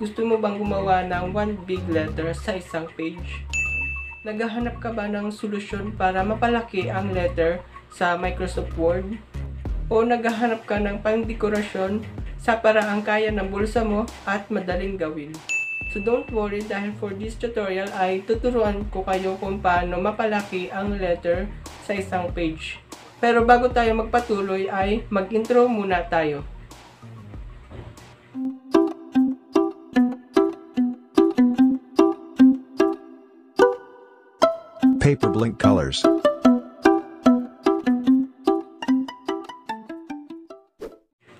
Gusto mo bang gumawa ng one big letter sa isang page? Naghahanap ka ba ng solusyon para mapalaki ang letter sa Microsoft Word? O naghahanap ka ng pangdekorasyon sa paraang kaya ng bulsa mo at madaling gawin? So don't worry dahil for this tutorial ay tuturuan ko kayo kung paano mapalaki ang letter sa isang page. Pero bago tayo magpatuloy ay mag-intro muna tayo. Paper Blink Colors.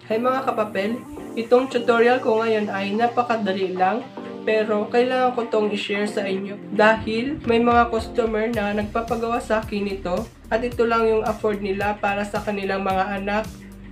Hey mga kapapel, itong tutorial ko ngayon ay napakadali lang pero kailangan ko tong i-share sa inyo dahil may mga customer na nagpapagawa sa akin nito at ito lang yung afford nila para sa kanilang mga anak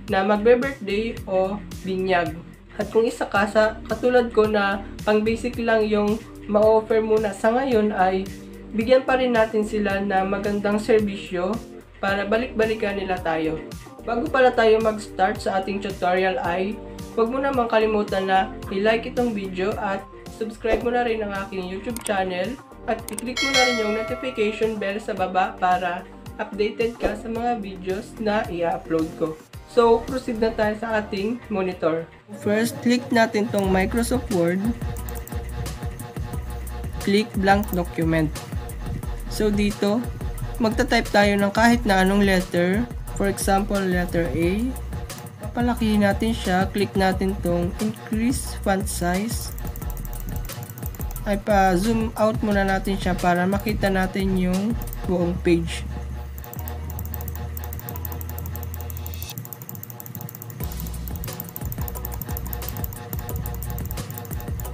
na magbe-birthday o binyag. At kung isa ka sa katulad ko na pang basic lang yung ma-offer muna sa ngayon ay bigyan pa rin natin sila na magandang serbisyo para balik-balikan nila tayo. Bago pala tayo mag-start sa ating tutorial ay huwag mo naman kalimutan na i-like itong video at subscribe mo na rin ang aking YouTube channel at i-click mo na rin yung notification bell sa baba para updated ka sa mga videos na i-upload ko. So, proceed na tayo sa ating monitor. First, click natin tong Microsoft Word. Click blank document. So, dito, magta-type tayo ng kahit na anong letter. For example, letter A. Papalakihin natin siya. Click natin tong increase font size ay pa-zoom out muna natin siya para makita natin yung buong page.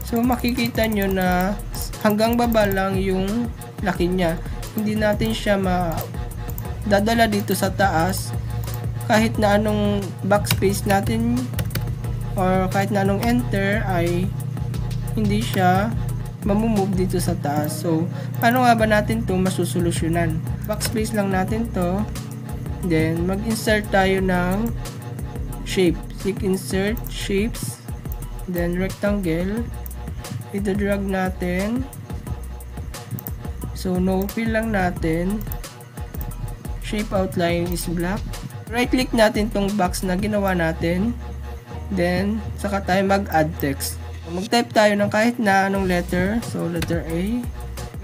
So makikita nyo na hanggang baba lang yung laki niya. Hindi natin siya ma dadala dito sa taas kahit na anong backspace natin or kahit na anong enter ay hindi siya mamumove dito sa taas. So, paano nga ba natin to masusolusyonan? Backspace lang natin to. Then, mag-insert tayo ng shape. Click insert, shapes. Then, rectangle. Ito-drag natin. So, no fill lang natin. Shape outline is black. Right-click natin tong box na ginawa natin. Then, saka tayo mag-add text. Mag-type tayo ng kahit na anong letter. So, letter A.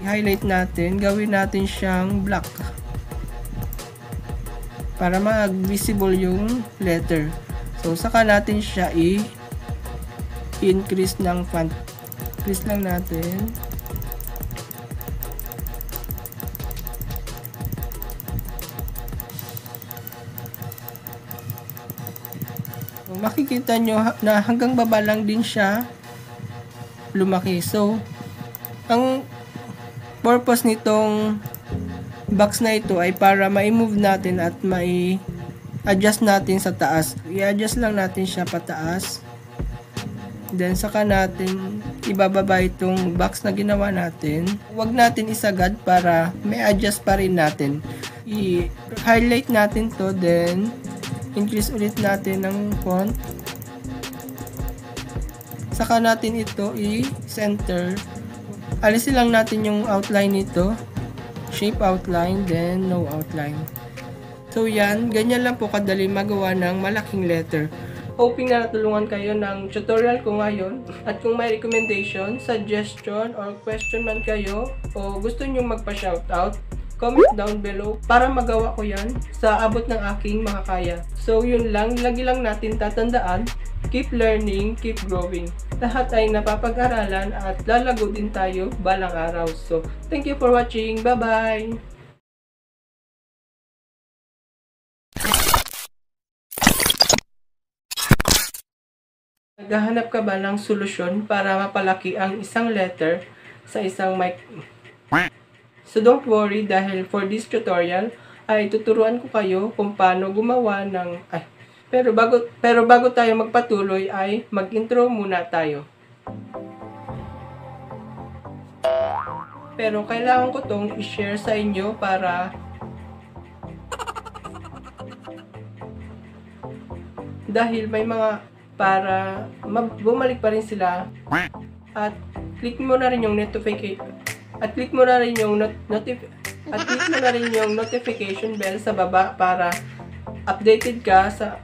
I-highlight natin. Gawin natin siyang black. Para mag-visible yung letter. So, saka natin siya i-increase ng font. Increase lang natin. So, makikita nyo na hanggang baba lang din siya lumaki. So, ang purpose nitong box na ito ay para ma-move natin at mai-adjust natin sa taas. I-adjust lang natin siya pataas. Then, saka natin ibababa itong box na ginawa natin. Huwag natin isagad para may adjust pa rin natin. I-highlight natin to then increase ulit natin ng font. Saka natin ito i-center. Alisin lang natin yung outline nito. Shape outline then no outline. So yan. Ganyan lang po kadali magawa ng malaking letter. Hoping na natulungan kayo ng tutorial ko ngayon. At kung may recommendation, suggestion or question man kayo o gusto nyo magpa shoutout comment down below para magawa ko yan sa abot ng aking makakaya. So yun lang, lagi lang natin tatandaan, keep learning, keep growing. Lahat ay napapag-aralan at lalago din tayo balang araw. So thank you for watching. Bye-bye! Naghahanap ka ba ng solusyon para mapalaki ang isang letter sa isang mic? So don't worry dahil for this tutorial ay tuturuan ko kayo kung paano gumawa ng ay pero bago pero bago tayo magpatuloy ay mag-intro muna tayo. Pero kailangan ko tong i-share sa inyo para dahil may mga para bumalik pa rin sila At click mo na rin yung notification at click mo na rin yung not- notif- at click mo na rin yung notification bell sa baba para updated ka sa